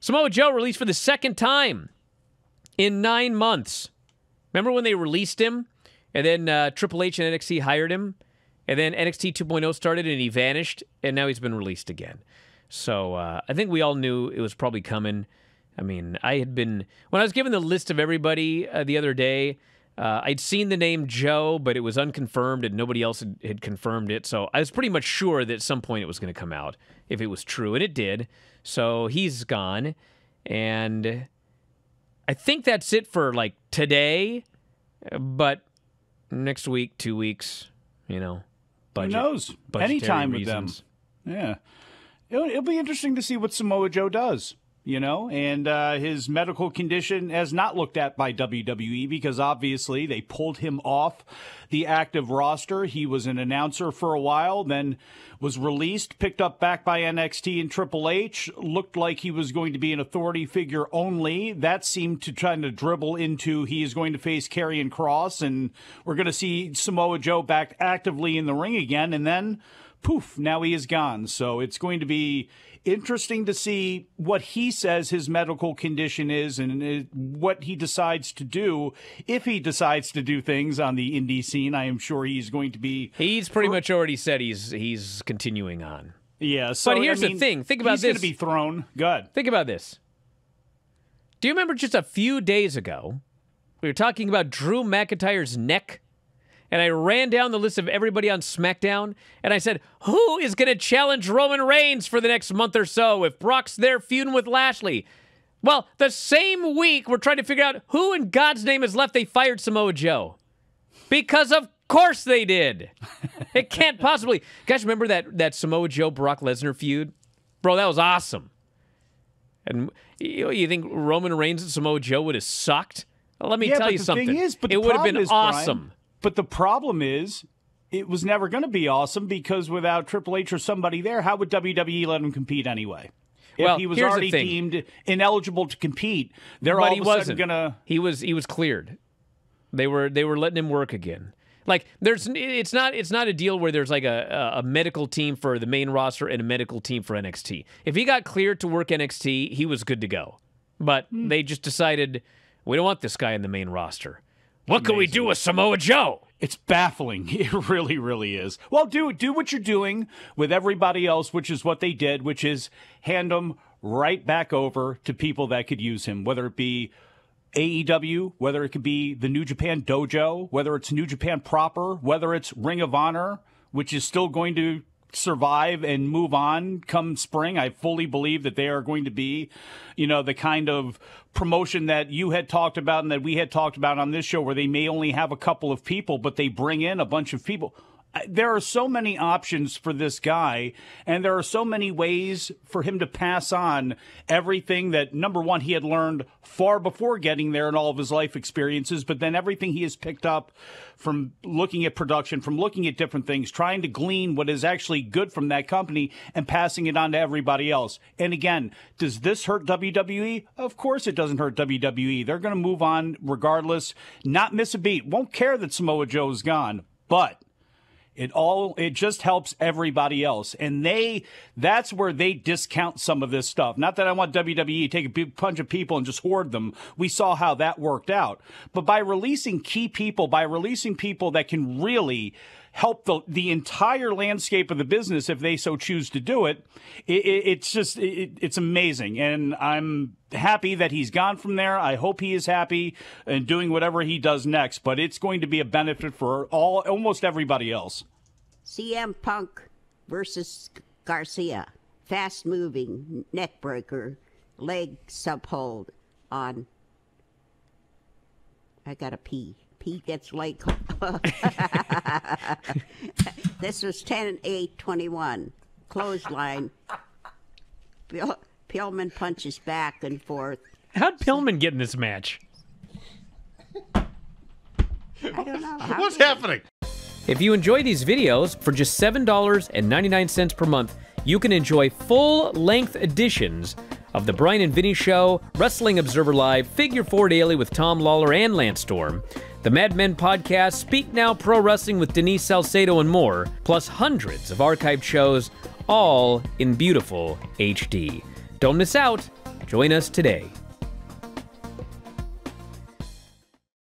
Samoa Joe released for the second time in nine months. Remember when they released him, and then uh, Triple H and NXT hired him, and then NXT 2.0 started, and he vanished, and now he's been released again. So uh, I think we all knew it was probably coming. I mean, I had been when I was given the list of everybody uh, the other day. Uh, I'd seen the name Joe, but it was unconfirmed, and nobody else had, had confirmed it. So I was pretty much sure that at some point it was going to come out if it was true, and it did. So he's gone, and I think that's it for like today. But next week, two weeks, you know, budget, Who knows? budgetary Anytime with them. Yeah. It'll, it'll be interesting to see what Samoa Joe does, you know, and uh, his medical condition has not looked at by WWE because obviously they pulled him off the active roster. He was an announcer for a while, then was released, picked up back by NXT and Triple H, looked like he was going to be an authority figure only. That seemed to try to dribble into he is going to face Karrion Kross, and we're going to see Samoa Joe back actively in the ring again, and then poof, now he is gone. So it's going to be interesting to see what he says his medical condition is and uh, what he decides to do. If he decides to do things on the indie scene, I am sure he's going to be. He's pretty much already said he's he's continuing on. Yeah. So, But here's I the thing. Think about this. he's going to be thrown. Good. Think about this. Do you remember just a few days ago, we were talking about Drew McIntyre's neck? And I ran down the list of everybody on SmackDown, and I said, Who is going to challenge Roman Reigns for the next month or so if Brock's there feuding with Lashley? Well, the same week, we're trying to figure out who in God's name is left. They fired Samoa Joe. Because of course they did. it can't possibly. Guys, remember that, that Samoa Joe Brock Lesnar feud? Bro, that was awesome. And you, you think Roman Reigns and Samoa Joe would have sucked? Well, let me yeah, tell you the something. thing is, it would have been is, Bryan, awesome. but the problem is, it was never going to be awesome because without Triple H or somebody there, how would WWE let him compete anyway? If Well, he was already deemed ineligible to compete, they're but all he wasn't. going to. He was he was cleared. They were they were letting him work again. Like there's it's not it's not a deal where there's like a, a medical team for the main roster and a medical team for NXT. If he got cleared to work NXT, he was good to go. But Hmm. they just decided we don't want this guy in the main roster. What can we do with Samoa Joe? It's baffling. It really, really is. Well, do do what you're doing with everybody else, which is what they did, which is hand him right back over to people that could use him, whether it be AEW, whether it could be the New Japan Dojo, whether it's New Japan proper, whether it's Ring of Honor, which is still going to survive and move on come spring. I fully believe that they are going to be, you know, the kind of promotion that you had talked about and that we had talked about on this show where they may only have a couple of people, but they bring in a bunch of people. There are so many options for this guy, and there are so many ways for him to pass on everything that, number one, he had learned far before getting there in all of his life experiences, but then everything he has picked up from looking at production, from looking at different things, trying to glean what is actually good from that company and passing it on to everybody else. And again, does this hurt WWE? Of course it doesn't hurt WWE. They're going to move on regardless, not miss a beat, won't care that Samoa Joe's gone, but it all it just helps everybody else, and they that's where they discount some of this stuff. Not that I want WWE to take a big bunch of people and just hoard them. We saw how that worked out, but by releasing key people, by releasing people that can really help the the entire landscape of the business if they so choose to do it, it, it it's just it, it's amazing, and I'm happy that he's gone from there. I hope he is happy and doing whatever he does next. But it's going to be a benefit for all almost everybody else. CM Punk versus Garcia. Fast moving, neck breaker, leg subhold on. I gotta pee. Pee gets leg. this was 10 8 21. Clothesline. Bill, Pillman punches back and forth. How'd Pillman get in this match? I don't know. How What's happening? If you enjoy these videos, for just $7.99 per month, you can enjoy full length editions of The Bryan and Vinny Show, Wrestling Observer Live, Figure 4 Daily with Tom Lawler and Lance Storm, the Mat Men Podcast, Speak Now Pro Wrestling with Denise Salcedo, and more, plus hundreds of archived shows, all in beautiful HD. Don't miss out. Join us today.